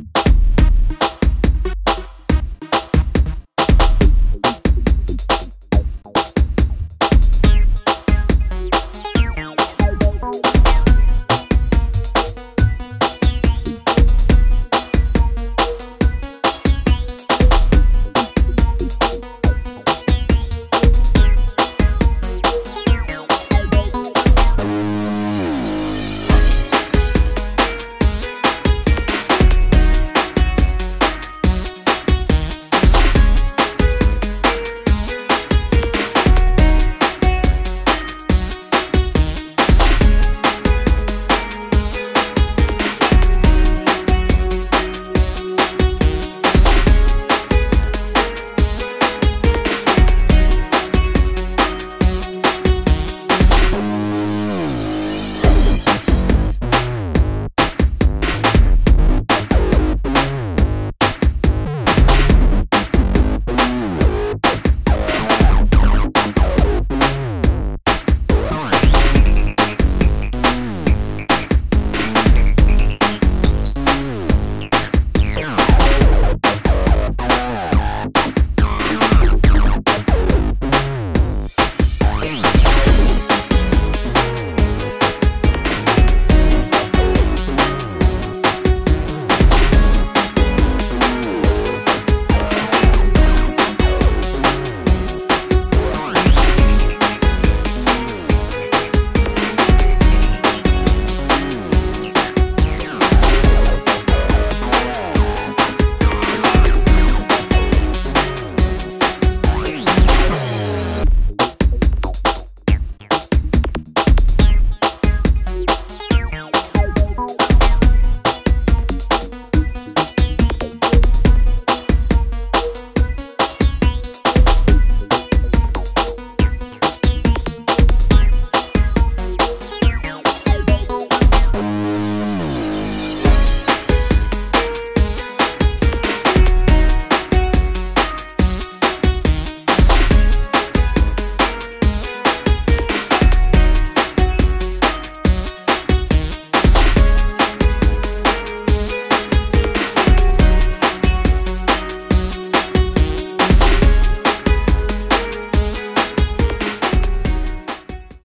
you